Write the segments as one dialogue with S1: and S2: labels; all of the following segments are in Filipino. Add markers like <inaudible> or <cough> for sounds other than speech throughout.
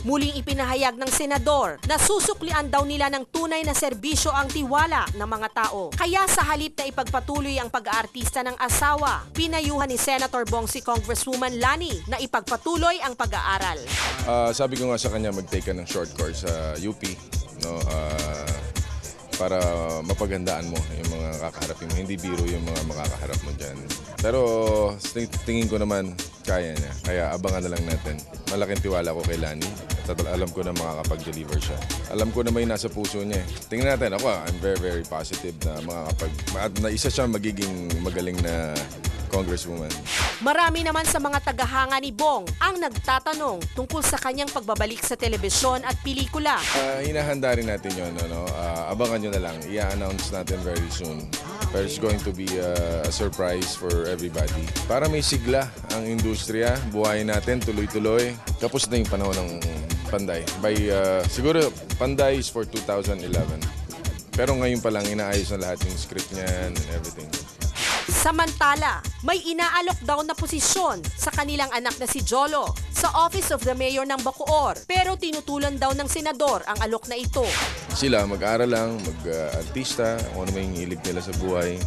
S1: Muling ipinahayag ng senador na susuklian daw nila ng tunay na serbisyo ang tiwala ng mga tao. Kaya sa halip na ipagpatuloy ang pag-aartista ng asawa, pinayuhan ni Senator Bong si Congresswoman Lani na ipagpatuloy ang pag-aaral.
S2: Ah, sabi ko nga sa kanya mag-take ng short course sa UP no ah, para mapaghandaan mo yung mga kakaharapin mo. Hindi biro yung mga makakaharap mo dyan. Pero ting- tingin ko naman kaya niya. Kaya abangan na lang natin. Malaking tiwala ko kay Lani. At alam ko na makakapag-deliver siya. Alam ko na may nasa puso niya. eh. Tingnan natin. Ako, I'm very, very positive na makakapag... At na isa siya magiging magaling na congresswoman.
S1: Marami naman sa mga tagahanga ni Bong ang nagtatanong tungkol sa kanyang pagbabalik sa telebisyon at pelikula.
S2: Ah, hinahanda rin natin yun. Ano? Ah, abangan nyo na lang. I-announce natin very soon. But it's going to be ah, a surprise for everybody. Para may sigla ang industriya, buhayin natin tuloy-tuloy. Tapos na yung panahon ng Panday. By, ah, siguro, Panday is for 2011. Pero ngayon pa lang, inaayos na lahat yung script niyan and everything.
S1: Samantala, may inaalok daw na posisyon sa kanilang anak na si Jolo sa Office of the Mayor ng Bacoor. Pero tinutulan daw ng senador ang alok na ito.
S2: Sila, mag-aral lang, mag-artista, kung ano may hilig nila sa buhay.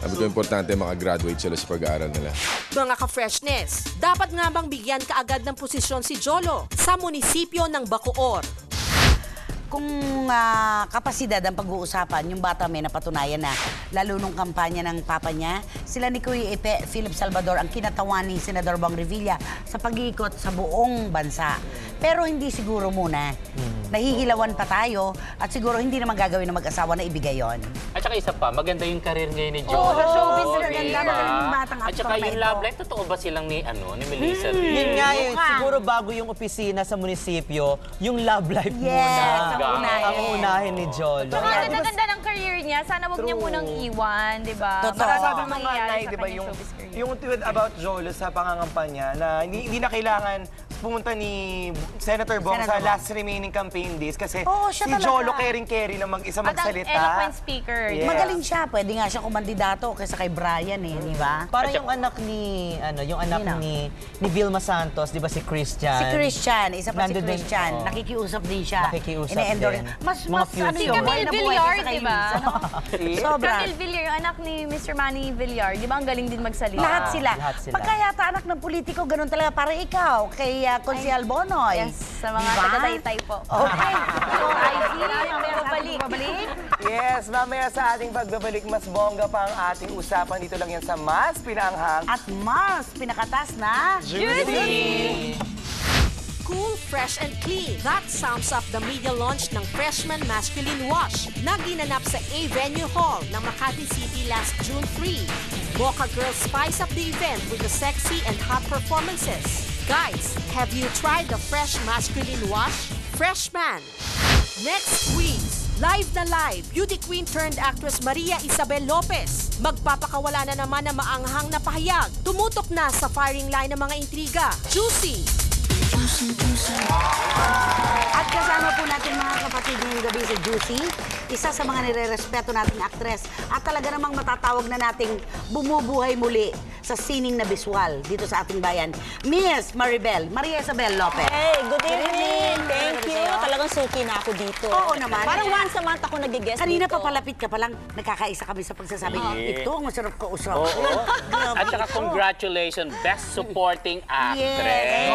S2: Sabi ko, importante makagraduate sila sa pag-aaral nila.
S1: Mga ka-freshness, dapat nga bang bigyan kaagad ng posisyon si Jolo sa munisipyo ng Bacoor?
S3: Kung ah, kapasidad ang pag-uusapan, yung bata may napatunayan na, lalo nung kampanya ng papa niya, sila ni Kuya Epe, Philip Salvador, ang kinatawan ni Senador Bong Revilla sa pag-iikot sa buong bansa. Pero hindi siguro muna. Nahihilawan pa tayo at siguro hindi naman gagawin ng mag-asawa na ibigay yon.
S4: At saka isa pa, maganda yung karir ngayon ni
S3: Oo,
S4: Joel.
S3: sa showbiz
S4: Oo,
S3: maganda,
S4: diba?
S3: magaling yung batang
S4: At saka
S3: na
S4: yung love life, totoo ba silang ni, ano, ni Melissa?
S3: Hmm.
S4: Rin?
S5: Yun nga yun,
S3: Mukhang.
S5: siguro bago yung opisina sa munisipyo, yung love life
S3: Yes,
S5: muna.
S3: ang unahin.
S5: Ang unahin ni Jolo.
S6: Saka ang ganda ng career niya, sana wag niya munang iwan, di ba?
S3: Totoo. Sabi
S6: sa
S7: mo nga, Nay, di ba, yung,
S6: career.
S7: yung tweet about Jolo sa pangangampanya na hindi, hindi na kailangan pumunta ni Senator Bong
S3: Senator
S7: sa
S3: Bong.
S7: last remaining campaign days kasi
S3: Oo, siya
S7: si
S3: talaga.
S7: Jolo caring-carry na mag-isa
S6: At ang
S7: magsalita.
S6: eloquent speaker.
S7: Yeah.
S3: Magaling siya, pwede nga siya kumandidato kaysa kay Brian eh, di ba?
S5: Parang yung anak ni, ano, yung anak
S3: Sino?
S5: ni, ni Vilma Santos, di ba si Christian?
S3: Si Christian, isa pa si
S5: Nandun din,
S3: Christian,
S5: oo.
S3: nakikiusap din siya.
S5: Nakikiusap
S3: Ine-endorse.
S5: din.
S3: Mas,
S5: Mga
S3: mas,
S5: future.
S3: ano <laughs>
S6: Si
S3: yun,
S6: Camille
S3: buhay na buhay
S6: Villar, di ba?
S3: kaibigan.
S7: See?
S3: Sobra.
S6: Camille Villar, yung anak ni Mr. Manny Villar, di ba ang galing din magsalita?
S3: Lahat sila.
S5: lahat sila.
S3: Pagka yata anak ng politiko, ganun talaga. Para ikaw, kay uh, Consial Bonoy.
S6: Yes, sa mga
S3: Diba?
S6: taga-taytay po.
S3: Okay.
S6: So, IG, mamaya babalik.
S7: Yes, mamaya sa ating pagbabalik, mas bongga pa ang ating usapan. Dito lang yan sa Mas Pinaanghang.
S3: At mas pinakatas na...
S7: Juicy!
S1: Cool, fresh and clean. That sounds up the media launch ng Freshman Masculine Wash na ginanap sa A-Venue Hall ng Makati City last June 3. Mocha Girls spice up the event with the sexy and hot performances. Guys, have you tried the Fresh Masculine Wash? Freshman. Next week, live na live, beauty queen turned actress Maria Isabel Lopez. Magpapakawala na naman ng maanghang na pahayag. Tumutok na sa firing line ng mga intriga. Juicy!
S3: At kasama po natin mga kapatid ngayong gabi sa Juicy, isa sa mga nire-respeto nating aktres at talaga namang matatawag na nating bumubuhay muli sa sining na biswal dito sa ating bayan. Miss Maribel, Maria Isabel Lopez.
S8: Hey, good evening.
S3: evening.
S8: Thank
S3: Good
S8: you.
S3: sa'yo.
S8: Talagang suki na ako dito.
S3: Oo naman.
S8: Parang once a month ako nag-guest
S3: Kanina
S8: dito.
S3: pa palapit ka pa lang, nagkakaisa kami sa pagsasabi, ito ang masarap ka usap.
S4: Oo. <laughs>
S3: Grabe
S4: At saka congratulations, Best Supporting Actress.
S3: Yes.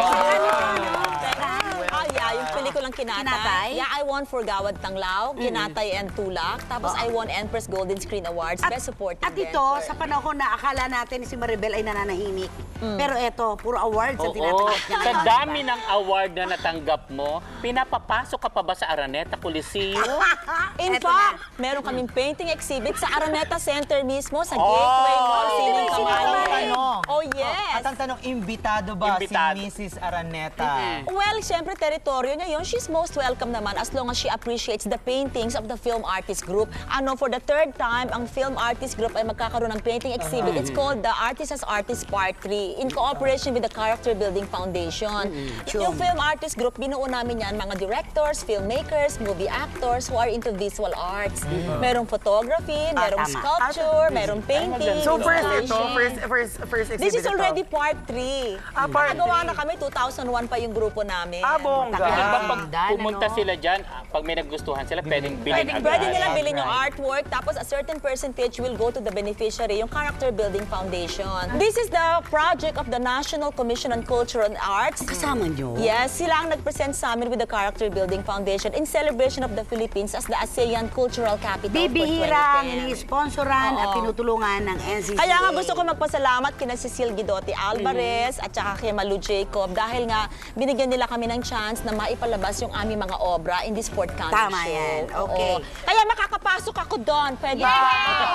S8: Ah, yeah, yung pelikulang Kinatay.
S3: Kinatay?
S8: Yeah, I won for Gawad Tanglaw, Kinatay and Tulak. Tapos I won Empress Golden Screen Awards, Best Supporting
S3: at ito, sa panahon na akala natin si Maribel ay nananahimik. Pero eto, puro awards ang tinatanggap niya.
S4: Sa dami ng award na natanggap mo, pinapapasok ka pa ba sa Araneta Coliseum? <laughs>
S8: In fact, meron kaming painting exhibit sa Araneta Center mismo, sa
S4: Oh!
S8: Gateway Mall, Sining
S5: Sino
S8: Kamay.
S5: ang tanong?
S8: Oh, yes.
S5: At ang tanong, imbitado ba
S4: Imbitado.
S5: si Mrs. Araneta?
S8: Well, syempre, teritoryo niya yun. She's most welcome naman as long as she appreciates the paintings of the Film Artist Group. Ano, for the third time, ang Film Artist Group ay magkakaroon ng painting exhibit. It's called the Artist as Artist Part 3. Juicy in cooperation with the Character Building Foundation. Yung Film Artist Group, binuo namin yan mga directors, filmmakers, movie actors who are into visual arts. Merong photography, merong
S3: tama.
S8: sculpture, merong painting.
S7: So first ito, first, first, first exhibit
S8: This is
S7: ito.
S8: already part 3.
S7: Ah, part
S8: Nakagawa
S7: three.
S8: na kami, 2001 pa yung grupo namin.
S7: Ah, bongga.
S3: Ganda,
S4: pumunta
S3: ano?
S4: sila dyan, ah, pag may nagustuhan sila, pwedeng bilhin agad.
S8: Pwede nilang bilhin yung artwork, tapos a certain percentage will go to the beneficiary, yung Character Building Foundation. This is the project of the National Commission on Culture and Arts.
S3: Kasama nyo?
S8: Yes, sila ang nag-present sa amin with the Character Building Foundation in celebration of the Philippines as the ASEAN Cultural Capital
S3: Bibihira,
S8: for 2010.
S3: ini-sponsoran at tinutulungan ng NCCA.
S8: Kaya nga gusto ko magpasalamat kina Cecil Guidotti Alvarez at saka kay Malu Jacob dahil nga binigyan nila kami ng chance na maipalabas yung aming mga obra in this Country
S3: Tama
S8: Show.
S3: yan.
S8: Oo.
S3: Okay.
S8: Kaya makakapasok ako doon. Pwede ba?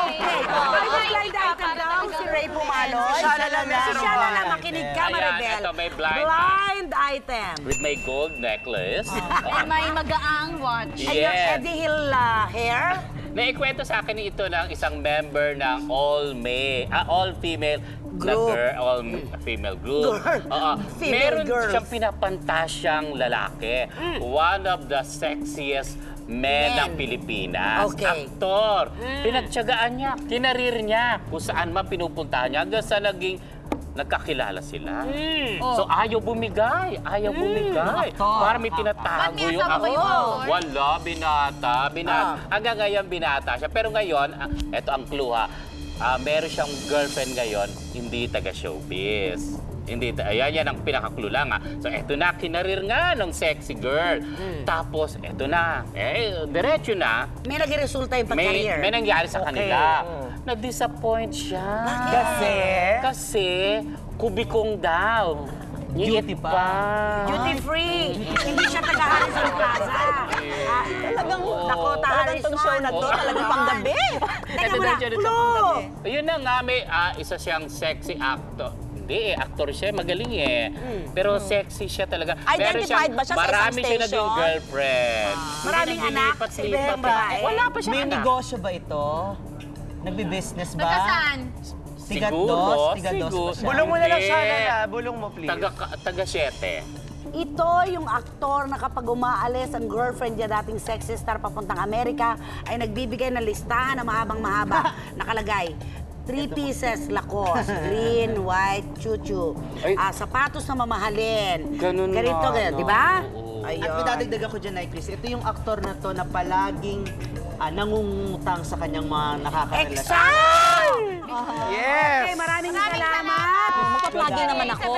S3: Okay. May blind item daw si Ray Pumaloy.
S7: Si Shana lang meron
S3: Si Shana lang makinig ka,
S4: Ayan,
S3: Maribel.
S4: ito may blind
S3: Blind item.
S4: With my gold necklace.
S6: And may magaang watch.
S3: Ay, yung
S4: Yes.
S3: Eddie Hill uh, hair.
S4: Naikwento sa akin ito ng isang member ng all male, ah, all female na
S3: Group.
S4: girl, all female group.
S3: Girl. <laughs>
S4: Oo. <laughs>
S3: Female
S4: meron
S3: girls.
S4: siyang pinapantasyang lalaki. One of the sexiest men,
S3: Men.
S4: ng Pilipinas.
S3: Okay.
S4: Aktor. Pinagtyagaan niya, kinarir niya, kung saan man pinupuntahan niya, hanggang sa naging nagkakilala sila. So ayaw bumigay, ayaw bumigay. Para may tinatago
S6: may
S4: yung ako. Wala, binata, binata. Hanggang ngayon, binata siya. Pero ngayon, ah, eto ang clue ha, Ah, meron siyang girlfriend ngayon, hindi taga-showbiz. Hindi, ayan, yan ang pinaka-clue lang ha. So, eto na, kinarir nga ng sexy girl. Tapos, eto na, eh, diretso na,
S3: May naging resulta yung
S4: may,
S3: pag-career.
S4: may nangyari sa
S7: Okay.
S4: kanila.
S7: Mm.
S4: Na-disappoint siya.
S7: Kasi?
S4: Kasi, kubikong daw. Yung
S5: Duty
S4: iba.
S5: pa.
S3: Duty free. Hindi siya taga Harrison Plaza. Ah,
S8: Talagang,
S3: Nako, ta
S8: talagang tong show na to, talagang panggabi.
S3: Teka muna, clue.
S4: Ayun na nga, may ah, isa siyang sexy actor. Hindi eh, actor siya, magaling eh. Pero sexy siya talaga. Meron
S8: Identified
S4: siyang-
S8: ba siya sa isang
S4: Marami siya naging
S8: station?
S4: girlfriend.
S3: Maraming
S4: Hindi
S3: anak, ibang
S4: lipat-
S3: babae.
S4: Wala pa siya
S5: May
S4: anak.
S5: negosyo ba ito? Nagbi-business ba?
S6: Taga saan?
S4: Siguro,
S5: dos, tigat dos
S4: siguro.
S5: ba siya?
S7: Bulong mo na lang
S4: Hindi.
S7: siya na, bulong mo please.
S4: Taga, taga Siete.
S3: Ito yung aktor na kapag umaalis ang girlfriend niya dating sexy star papuntang Amerika ay nagbibigay ng listahan na mahabang mahaba. <laughs> Nakalagay, three pieces Lacoste, <laughs> green, white, chuchu.
S4: Ay.
S3: Ah, sapatos na mamahalin.
S4: Ganun
S3: Ganito,
S4: nga,
S3: ganyan,
S4: no?
S3: di ba?
S4: Oo.
S3: Ayun.
S5: At pinadagdagan ko dyan, Chris, ito yung aktor na to na palaging ah, nangungutang sa kanyang mga nakakarelasyon.
S3: Exact!
S7: Yes!
S3: Okay, maraming,
S6: Maraming
S3: salamat.
S8: Magpa-plugin naman ako.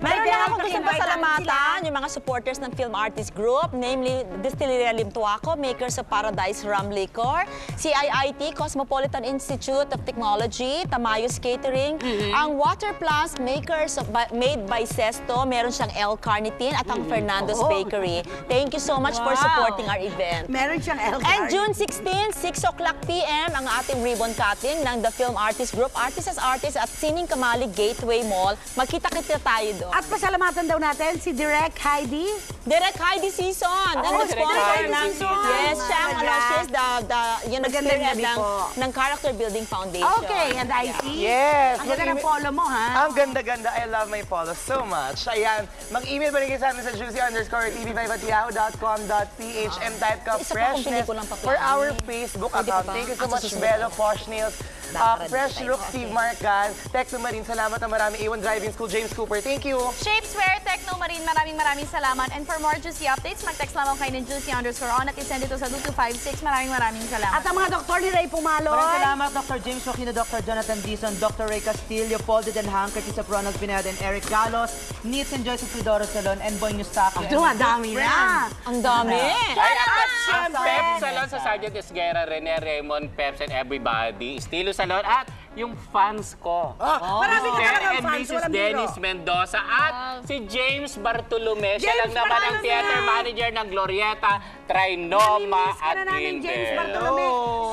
S8: Meron din ako
S3: akong
S8: gusto pasalamatan yung mga supporters ng Film Artist Group, namely Distilleria Limtuaco, makers of Paradise Rum Liquor, CIIT, Cosmopolitan Institute of Technology, Tamayos Catering, ang Water Plus, makers of by- made by Sesto, meron siyang L Carnitine at ang Fernando's
S3: Oo.
S8: Bakery. Thank you so much for
S3: Wow.
S8: supporting our event.
S3: Meron siyang L
S8: And June 16, 6 o'clock p.m. ang ating ribbon cutting ng The Film Artist Group, Artists as Artists at Sining Kamali Gateway Mall. Magkita-kita tayo doon.
S3: At pasalamatan daw natin si Direk Heidi.
S8: Direct Heidi Season, ang
S3: Oh,
S8: sponsor
S3: Direct Heidi
S8: ng
S3: Season.
S8: Yes, siya ang ano,
S3: Talaga.
S8: she's the the yun
S3: Magandang gabi
S8: ng
S3: po.
S8: ng Character Building Foundation.
S3: Okay, and I see.
S7: Yes.
S3: Ang ganda ng follow mo, ha?
S7: Ang ganda-ganda. I love my polo so much. Ayan. Mag-email pa rin kayo sa amin sa juicy underscore tv5 at yahoo.com.ph and type ka freshness for our. Facebook account. Thank you so
S8: Ah,
S7: much,
S8: ako.
S7: Posh Nails. Uh, fresh look, Steve Marcan. Techno Marine, salamat na marami. A1 Driving School, James Cooper. Thank you.
S6: Shapeswear, Techno Marine, maraming maraming salamat. And for more juicy updates, mag-text lamang kayo ng juicy underscore on at isend ito sa 2256. Maraming maraming salamat.
S3: At ang mga doktor ni Ray Pumaloy.
S5: Maraming salamat, Dr. James Joaquino, Dr. Jonathan Dizon, Dr. Ray Castillo, Paul de Handkerchief of Ronald Pineda, and Eric Galos, Neats and Joyce of Fedora Salon, and Boy Nustaki.
S3: Ito, ang dami na.
S8: Ang dami.
S4: Ay, at ang
S3: Siyempre.
S4: Pep Salon sa Sergeant Esguerra, Rene Raymond, Peps and everybody. Estilo Salon at yung fans ko.
S3: marami ka talagang
S4: and
S3: fans,
S4: Mrs. Dennis. Mendoza at si James Bartolome. Siya lang naman ang theater manager ng Glorieta, Trinoma at
S3: na namin, James. Bartolome.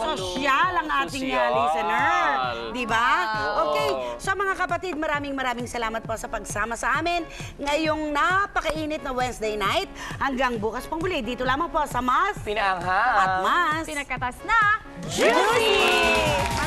S3: Sosyal ang ating
S4: Sosyal.
S3: listener. Di ba?
S4: Oo.
S3: Okay. Sa mga kapatid, maraming maraming salamat po sa pagsama sa amin ngayong napakainit na Wednesday night. Hanggang bukas pang muli. Dito lamang po sa Mas
S7: Pinaanghang.
S3: at Mas.
S6: Pinagkatas na.
S3: Juicy! Maraming